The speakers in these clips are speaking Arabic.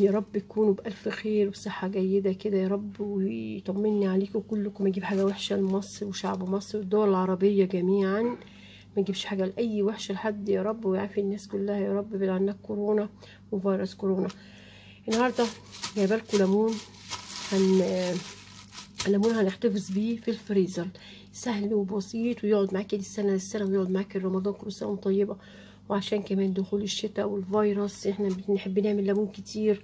يا رب تكونوا بألف خير وصحة جيدة كده يا رب ويطمني عليكم كلكم. ما يجيب حاجة وحشة لمصر وشعب مصر والدول العربية جميعا. ما يجيبش حاجة لأي وحشة لحد يا رب. ويعافي الناس كلها يا رب عنك كورونا وفيروس كورونا. النهاردة جايبة لكم ليمون هن الليمون هنحتفظ بيه في الفريزر. سهل وبسيط ويقعد معاكي السنة للسنة ويقعد معاكي رمضان كل سنة طيبة. وعشان كمان دخول الشتاء والفيروس إحنا بنحب نعمل ليمون كتير.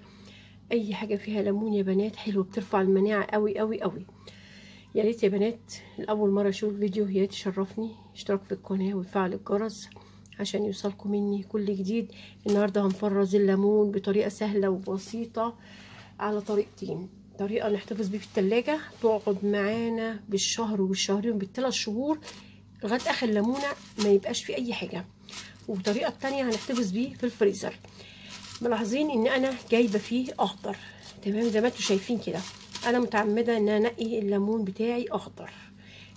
أي حاجة فيها ليمون يا بنات حلوة بترفع المناعة قوي قوي قوي يا ريت يا بنات لأول مرة أشوف الفيديو ريت تشرفني. اشتراك في القناة وفعل الجرس عشان يوصلكم مني كل جديد. النهاردة هنفرز الليمون بطريقة سهلة وبسيطة على طريقتين. طريقة نحتفظ بيه في التلاجة تقعد معانا بالشهر والشهرين بالثلاث شهور لغاية آخر ليمونة ما يبقاش فيه أي حاجة. والطريقة الثانية هنحتفظ بيه في الفريزر. ملاحظين إن أنا جايبة فيه أخضر. تمام؟ زي ما أنتم شايفين كده. أنا متعمدة إن أنا أنقي الليمون بتاعي أخضر.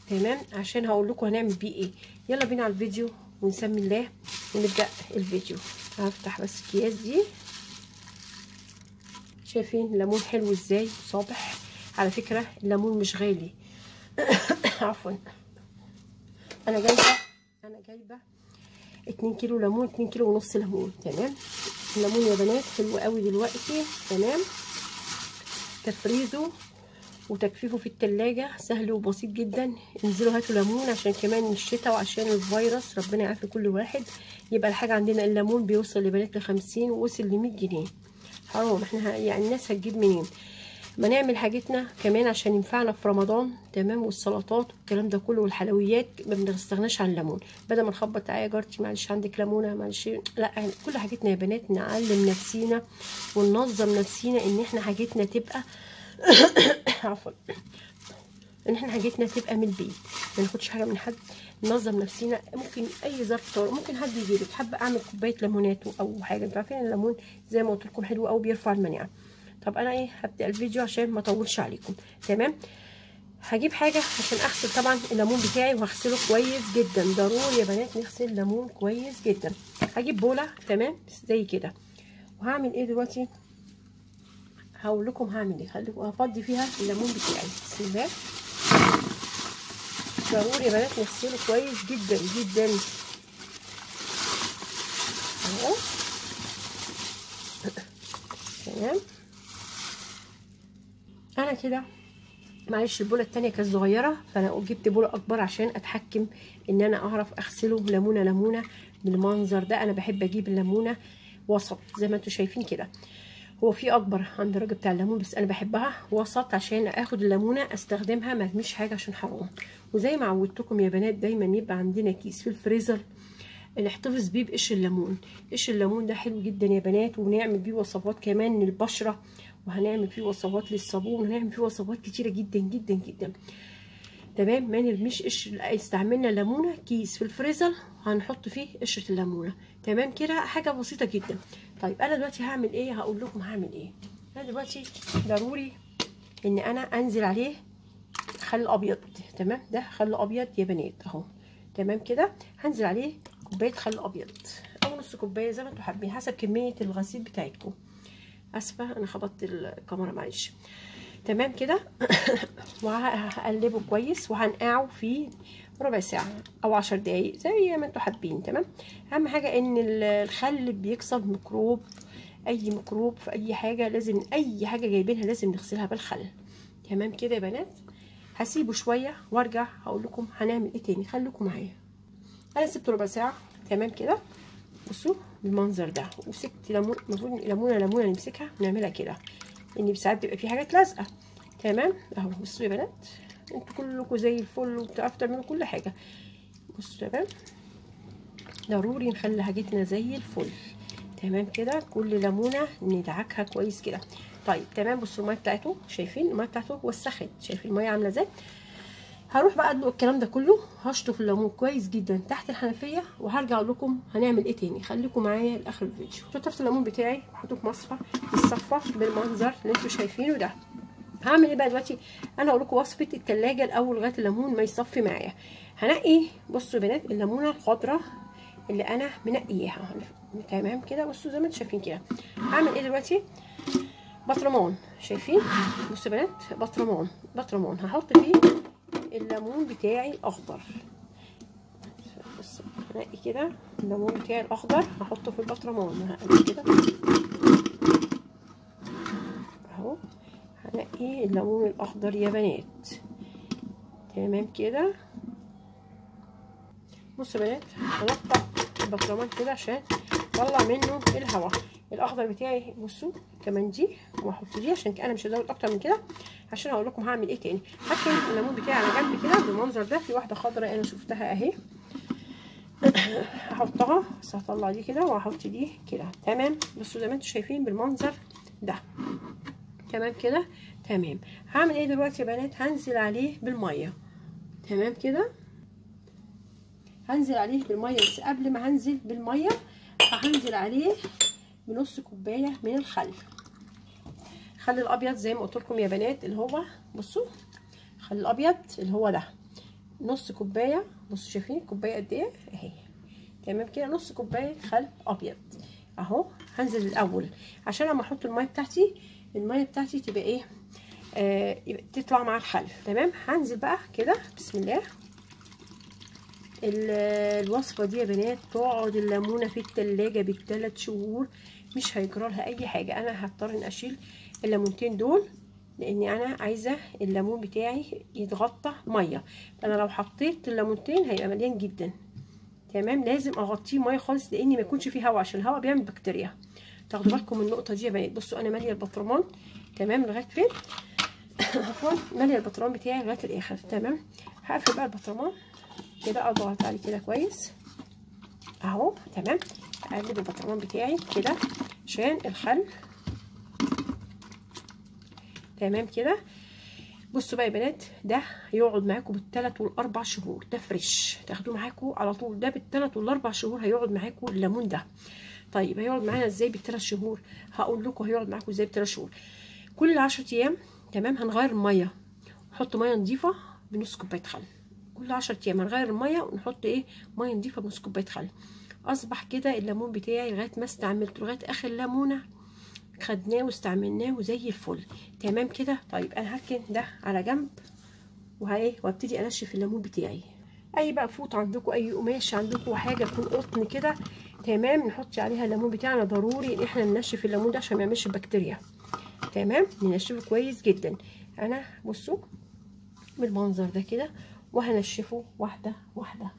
تمام؟ عشان هقول لكم هنعمل بيه إيه. يلا بينا على الفيديو ونسمي الله ونبدأ الفيديو. هفتح بس الكياس دي. شايفين الليمون حلو إزاي؟ صابح. على فكرة الليمون مش غالي. عفوا. أنا جايبه أنا جايبة 2 كيلو ليمون 2 كيلو ونص ليمون تمام؟ الليمون يا بنات حلو قوي دلوقتي تمام؟ تفريزه وتجفيفه في التلاجة سهل وبسيط جدا. انزلوا هاتوا ليمون عشان كمان الشتاء وعشان الفيروس ربنا يعافي كل واحد. يبقى الحاجة عندنا الليمون بيوصل لبنات لخمسين ووصل لمية جنيه. حرام إحنا يعني الناس هتجيب منين؟ ما نعمل حاجتنا كمان عشان ينفعنا في رمضان تمام والسلطات والكلام ده كله والحلويات ما بنستغناش عن الليمون. بدل ما نخبط يا جارتي معلش عندك ليمونة معلش لا يعني كل حاجتنا يا بنات نعلم نفسينا وننظم نفسينا إن إحنا حاجتنا تبقى عفوا إن إحنا حاجتنا تبقى من البيت. ما ناخدش حاجة من حد ننظم نفسينا. ممكن أي ظرف طارئ ممكن حد يجي لك حابة أعمل كوباية ليمونات أو حاجة أنتوا عارفين الليمون زي ما قلت لكم حلو قوي بيرفع المناعة. طب أنا إيه هبدأ الفيديو عشان ما أطولش عليكم. تمام؟ هجيب حاجة عشان أغسل طبعا الليمون بتاعي وهغسله كويس جدا. ضروري يا بنات نغسل الليمون كويس جدا. هجيب بولة تمام؟ زي كده. وهعمل إيه دلوقتي؟ هقول لكم هعمل إيه. هفضي فيها الليمون بتاعي. بسم الله. ضروري يا بنات نغسله كويس جدا جدا. أهو. تمام؟ أنا كده معلش البوله التانية كانت صغيره فانا جبت بوله اكبر عشان اتحكم ان أنا اعرف اغسله ليمونه ليمونه بالمنظر ده. أنا بحب أجيب الليمونه وسط زي ما أنتوا شايفين كده. هو في اكبر عند الراجل بتاع الليمون بس أنا بحبها وسط عشان اخد الليمونه استخدمها ما ارميش حاجة عشان حرام. وزي ما عودتكم يا بنات دايما يبقى عندنا كيس في الفريزر نحتفظ بيه بقشر الليمون. قشر الليمون ده حلو جدا يا بنات ونعمل بيه وصفات كمان للبشرة. وهنعمل فيه وصفات للصابون وهنعمل فيه وصفات كتيرة جدا جدا جدا. تمام؟ ما نرميش قشر استعملنا ليمونة كيس في الفريزر هنحط فيه قشرة الليمونة. تمام كده؟ حاجة بسيطة جدا. طيب أنا دلوقتي هعمل إيه؟ هقول لكم هعمل إيه. أنا دلوقتي ضروري إن أنا أنزل عليه خل أبيض. تمام؟ ده خل أبيض يا بنات أهو. تمام كده؟ هنزل عليه كوباية خل أبيض. أو نص كوباية زي ما أنتوا حابين حسب كمية الغسيل بتاعتكم. آسفة أنا خبطت الكاميرا معلش. تمام كده؟ وهقلبه كويس وهنقعه في ربع ساعة أو عشر دقايق زي ما أنتوا حابين تمام؟ أهم حاجة إن الخل بيكسر ميكروب أي ميكروب في أي حاجة لازم أي حاجة جايبينها لازم نغسلها بالخل. تمام كده يا بنات؟ هسيبه شوية وأرجع هقول لكم هنعمل إيه تاني. خليكم معايا. أنا سبته ربع ساعة. تمام كده؟ بصوا بالمنظر ده. ومسكت ليمون المفروض ليمونه ليمونه نمسكها ونعملها كده. ان ساعات بيبقى في حاجات لازقة. تمام؟ أهو بصوا يا بنات. أنتوا كلكم زي الفل وبتعرفوا تعملوا كل حاجة. بصوا تمام ضروري نخلي حاجتنا زي الفل. تمام كده؟ كل ليمونة ندعكها كويس كده. طيب تمام؟ بصوا المية بتاعته شايفين؟ المية بتاعته وسخت. شايفين المية عاملة إزاي؟ هروح بقى أدلق الكلام ده كله. هشطف الليمون كويس جدا تحت الحنفية وهرجع لكم هنعمل إيه تاني. خليكم معايا لآخر الفيديو. شطفت الليمون بتاعي. حطه في مصفى يتصفى بالمنظر اللي أنتوا شايفينه ده. هعمل إيه بقى دلوقتي؟ أنا أقول لكم وصفة التلاجة الأول لغاية الليمون ما يصفي معايا. هنقي بصوا يا بنات الليمونة الخضراء اللي أنا منقياها. تمام كده؟ بصوا زي ما أنتم شايفين كده. هعمل إيه دلوقتي؟ بطرمان. شايفين؟ بصوا يا بنات بطرمان. بطرمان. هحط فيه الليمون بتاعي الأخضر. بصوا هنقي كده الليمون بتاعي الأخضر هحطه في البطرمان هقلب كده. أهو. هنقي الليمون الأخضر يا بنات. تمام كده. بصوا يا بنات هنقطع البطرمان كده عشان اطلع منه الهواء. الأخضر بتاعي بصوا كمان دي واحط دي عشان أنا مش هزود أكتر من كده. عشان هقول لكم هعمل إيه تاني. هركن الليمون بتاعي على جنب كده بالمنظر ده. في واحدة خضراء أنا شفتها اهي. هحطها بس هطلع دي كده وهحط دي كده. تمام؟ بصوا زي ما أنتم شايفين بالمنظر ده. تمام كده؟ تمام. هعمل إيه دلوقتي يا بنات؟ هنزل عليه بالمية. تمام كده؟ هنزل عليه بالمية. بس قبل ما هنزل بالمية هنزل عليه بنص كوباية من الخل. الخل الأبيض زي ما قلت لكم يا بنات اللي هو بصوا الخل الأبيض اللي هو ده نص كوباية بصوا شايفين الكوبايه قد إيه؟ أهي. تمام كده؟ نص كوباية خل أبيض. أهو هنزل الأول. عشان لما أحط المية بتاعتي المية بتاعتي تبقى إيه؟ آه تطلع مع الخل. تمام؟ هنزل بقى كده بسم الله. الوصفة دي يا بنات تقعد الليمونة في التلاجة بالثلاث شهور. مش هيجرى لها أي حاجة. أنا هضطر ان أشيل الليمونتين دول لأني أنا عايزة الليمون بتاعي يتغطى مية. أنا لو حطيت الليمونتين هيبقى مليان جدا. تمام؟ لازم أغطيه مية خالص لأن ما يكونش فيه هواء عشان الهواء بيعمل بكتيريا. تاخدوا بالكم النقطة دي يا بنات. بصوا أنا مالية البطرمان. تمام؟ لغاية فين؟ عفوا مالية البطرمان بتاعي لغاية الآخر. تمام؟ هقفل بقى البطرمان. كده أضغط عليه كده كويس. أهو. تمام؟ اقلب البطرمان بتاعي كده. عشان الخل. تمام كده؟ بصوا بقى يا بنات ده هيقعد معاكم بالثلاث والأربع شهور. ده فريش تاخدوه معاكم على طول. ده بالثلاث والأربع شهور هيقعد معاكم الليمون ده. طيب هيقعد معانا إزاي بالثلاث شهور؟ هقول لكم هيقعد معاكم إزاي بالثلاث شهور. كل 10 أيام تمام هنغير الميه نحط مية نظيفه بنص كوباية خل. كل 10 أيام هنغير الميه ونحط إيه؟ مية نظيفه بنص كوباية خل. أصبح كده الليمون بتاعي لغاية ما استعملته لغاية آخر ليمونة خدناه واستعملناه وزي الفل. تمام كده؟ طيب أنا هركن ده على جنب وهايه وابتدي أنشف الليمون بتاعي. أي بقى فوط عندكم أي قماش عندكم حاجة تكون قطن كده تمام؟ نحط عليها الليمون بتاعنا ضروري إن إحنا ننشف الليمون ده عشان ما يعملش بكتيريا. تمام؟ ننشفه كويس جدا. أنا بصوا بالمنظر ده كده وهنشفه واحدة واحدة.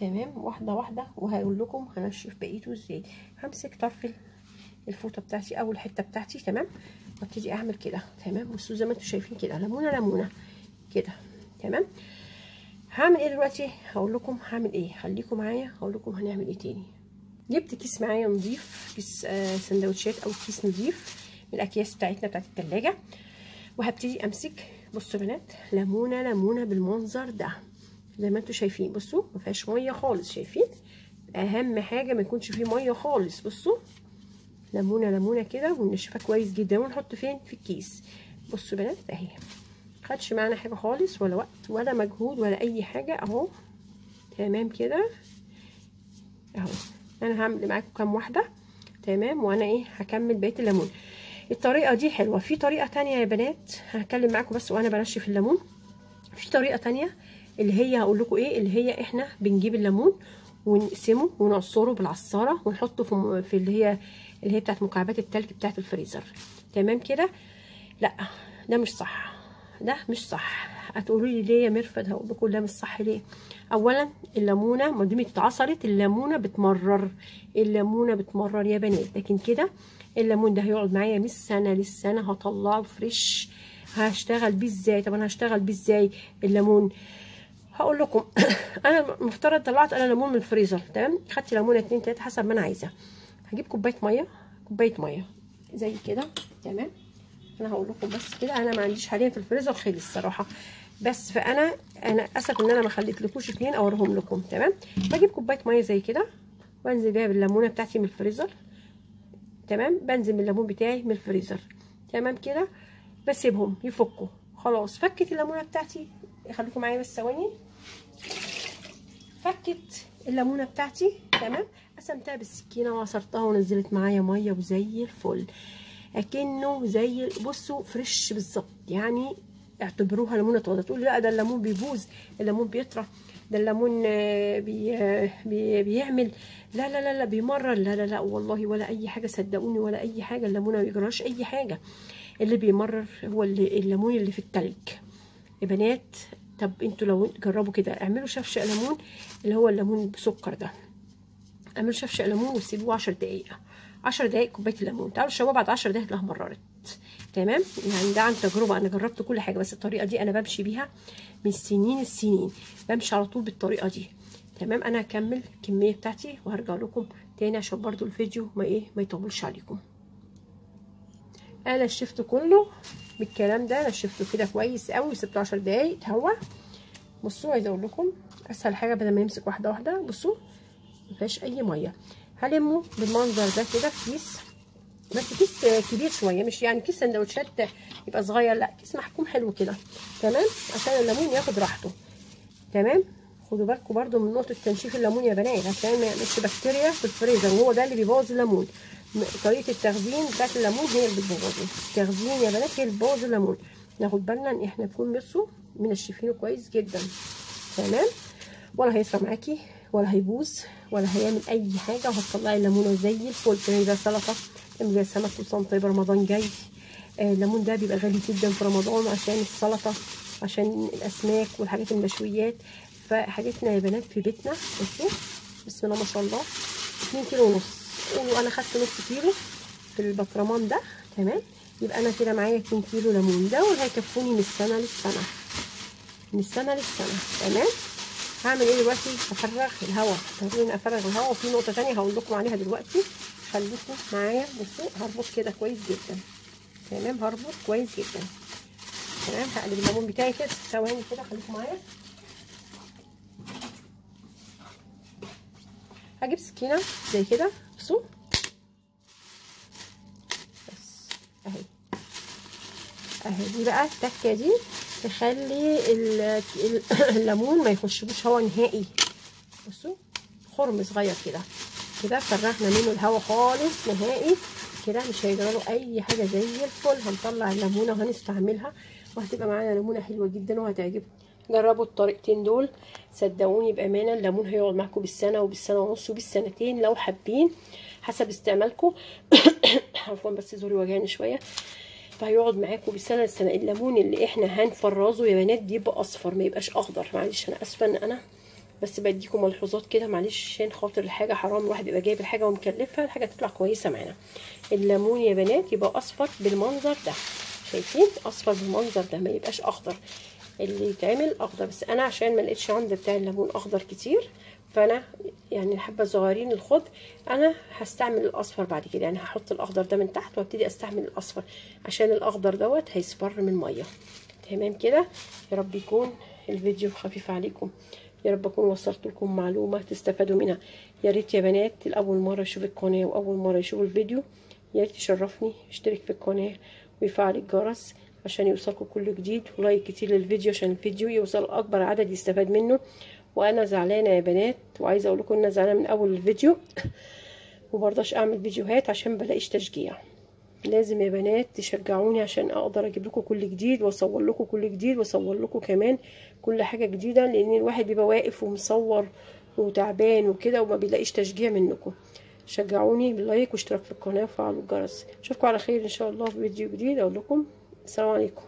تمام؟ واحدة واحدة وهقول لكم هنشف بقيته إزاي. همسك طرف الفوطة بتاعتي أو الحتة بتاعتي تمام؟ وأبتدي أعمل كده تمام؟ بصوا زي ما أنتم شايفين كده ليمونة ليمونة كده تمام؟ هعمل إيه دلوقتي؟ هقول لكم هعمل إيه. خليكم معايا هقول لكم هنعمل إيه تاني. جبت كيس معايا نظيف كيس آه سندوتشات أو كيس نظيف من الأكياس بتاعتنا بتاعت التلاجة. وهبتدي أمسك بصوا بنات ليمونة ليمونة بالمنظر ده. زي ما أنتم شايفين. بصوا ما فيهاش مية خالص شايفين؟ أهم حاجة ما يكونش فيه مية خالص. بصوا ليمونة ليمونة كده ونشفها كويس جدا. ونحط فين؟ في الكيس. بصوا بنات أهي. خدش معانا حاجة خالص ولا وقت ولا مجهود ولا أي حاجة. أهو. تمام كده. أهو. أنا هعمل معاكم كام واحدة. تمام. وأنا إيه هكمل بقية الليمون. الطريقة دي حلوة. في طريقة تانية يا بنات. هتكلم معاكم بس وأنا بنشف الليمون. في طريقة تانية. اللي هي هقول لكم إيه اللي هي إحنا بنجيب الليمون ونقسمه ونعصره بالعصارة ونحطه في في اللي هي اللي هي بتاعت مكعبات التلج بتاعت الفريزر. تمام كده؟ لأ ده مش صح. ده مش صح. هتقولوا لي ليه يا مرفد هقول لكم ده مش صح ليه. اولا الليمونة ما دام اتعصرت الليمونة بتمرر. الليمونة بتمرر يا بنات. لكن كده الليمون ده هيقعد معايا من السنة للسنة هطلعه فريش هشتغل بيه إزاي؟ طب أنا هشتغل بيه إزاي؟ الليمون هقول لكم أنا مفترض طلعت أنا ليمون من الفريزر تمام؟ خدت ليمونه اتنين تلاتة حسب ما أنا عايزة. هجيب كوباية مية كوباية مية زي كده تمام؟ أنا هقول لكم بس كده أنا ما عنديش حاليا في الفريزر خلص الصراحة. بس فأنا أنا أسف إن أنا ما خليتلكوش اتنين أوريهم لكم تمام؟ بجيب كوباية مية زي كده وانزل بيها بالليمونة بتاعتي من الفريزر تمام؟ بنزل بالليمون بتاعي من الفريزر تمام كده؟ بسيبهم يفكوا خلاص. فكت الليمونة بتاعتي خليكم معايا بس ثواني. فكت الليمونة بتاعتي تمام؟ قسمتها بالسكينة وعصرتها ونزلت معايا مية وزي الفل. أكنه زي بصوا fresh بالظبط. يعني اعتبروها ليمونة طازة. تقول لا ده الليمون بيبوظ الليمون بيطرى ده الليمون بي بي بيعمل. لا لا لا لا بيمرر. لا لا لا والله ولا أي حاجة صدقوني ولا أي حاجة. الليمونة ما بيجراش أي حاجة. اللي بيمرر هو اللي الليمون اللي في التلج. يا بنات طب أنتوا لو جربوا كده اعملوا شفشق ليمون اللي هو الليمون بسكر ده. اعملوا شفشق ليمون وسيبوه 10 دقايق. 10 دقايق كوباية الليمون. تعالوا الشباب بعد 10 دقايق تلاقيها مررت تمام؟ يعني ده عن تجربة. أنا جربت كل حاجة بس الطريقة دي أنا بمشي بيها من سنين السنين. بمشي على طول بالطريقة دي. تمام؟ أنا هكمل الكميه بتاعتي وهرجع لكم تاني عشان برضو الفيديو ما إيه ما يطولش عليكم. أنا نشفت كله. بالكلام ده أنا نشفته كده كويس قوي وسبته 10 دقايق اتهوى بصوا عايزة أقول لكم أسهل حاجة بدل ما نمسك واحدة واحدة. بصوا ما فيهاش أي مية. هلمه بالمنظر ده كده في كيس. بس كيس كبير شوية مش يعني كيس سندوتشات يبقى صغير لا كيس محكوم حلو كده. تمام؟ عشان الليمون ياخد راحته. تمام؟ خدوا بالكم برده من نقطة تنشيف الليمون يا بنات عشان ما يعملش بكتيريا في الفريزر وهو ده اللي بيبوظ الليمون. طريقة التخزين بتاعت الليمون هي اللي بتبوظه. التخزين يا بنات هي اللي بتبوظ الليمون. ناخد بالنا إن إحنا نكون بصوا منشفينه كويس جدا. تمام؟ ولا هيطلع معاكي ولا هيبوظ ولا هيعمل أي حاجة وهتطلعي الليمونة زي الفل. تعملي بيها سلطه تعملي بيها سمك وصوم طيب رمضان جاي. آه الليمون ده بيبقى غالي جدا في رمضان عشان السلطة عشان الأسماك والحاجات المشويات. فحاجتنا يا بنات في بيتنا بصوا بسم الله ما شاء الله. 2 كيلو ونص. قولوا أنا خدت نص كيلو في البطرمان ده تمام؟ يبقى أنا كده معايا 2 كيلو ليمون ده وهيكفوني من السنة للسنة. من السنة للسنة تمام؟ هعمل إيه دلوقتي؟ أفرغ الهواء. خليني أفرغ الهواء وفي نقطة ثانية هقول لكم عليها دلوقتي. خليكم معايا بصوا هربط كده كويس جدا. تمام؟ هربط كويس جدا. تمام؟ هقلب الليمون بتاعي كده ثواني كده خليكم معايا. هجيب سكينة زي كده. بصوا بس أهي. أهي دي بقى التكة دي تخلي الليمون ما يخشبوش هوا نهائي. بصوا خرم صغير كده. كده فرغنا منه الهوا خالص نهائي. كده مش هيجرى أي حاجة زي الفل. هنطلع الليمونة وهنستعملها. وهتبقى معانا ليمونة حلوة جدا وهتعجبكم. جربوا الطريقتين دول صدقوني بأمانة الليمون هيقعد معاكم بالسنة وبالسنة ونص وبالسنتين لو حابين حسب استعمالكم. عفوا بس زوري وجعني شوية. فهيقعد معاكم بالسنة للسنه الليمون اللي إحنا هنفرزه يا بنات يبقى أصفر ما يبقاش أخضر. معلش أنا آسفة إن أنا بس بديكم ملحوظات كده معلش عشان خاطر الحاجة حرام الواحد يبقى جايب الحاجة ومكلفها الحاجة تطلع كويسة معانا. الليمون يا بنات يبقى أصفر بالمنظر ده شايفين؟ أصفر بالمنظر ده ما يبقاش أخضر. اللي يتعمل أخضر. بس أنا عشان ما لقيتش عند بتاع الليمون أخضر كتير فأنا يعني الحبة الصغيرين الخضر أنا هستعمل الأصفر بعد كده. يعني هحط الأخضر ده من تحت وأبتدي أستعمل الأصفر عشان الأخضر دوت هيصفر من الميه تمام كده؟ يا رب يكون الفيديو خفيف عليكم. يا رب أكون وصلت لكم معلومة تستفادوا منها. يا ريت يا بنات الأول مرة يشوف القناة وأول مرة يشوف الفيديو يا ريت يشرفني يشترك في القناة ويفعل الجرس. عشان يوصلكم كل جديد ولايك كتير للفيديو عشان الفيديو يوصل أكبر عدد يستفاد منه. وأنا زعلانة يا بنات وعايزة أقول لكم إن أنا زعلانة من أول الفيديو. ومرضاش أعمل فيديوهات عشان بلاقيش تشجيع. لازم يا بنات تشجعوني عشان أقدر أجيب لكم كل جديد وأصور لكم كل جديد وأصور لكم كمان كل حاجة جديدة لأن الواحد بيبقى واقف ومصور وتعبان وكده وما بيلاقيش تشجيع منكم. شجعوني باللايك واشتراك في القناة وفعلوا الجرس. أشوفكم على خير إن شاء الله في فيديو جديد. أقول لكم السلام عليكم.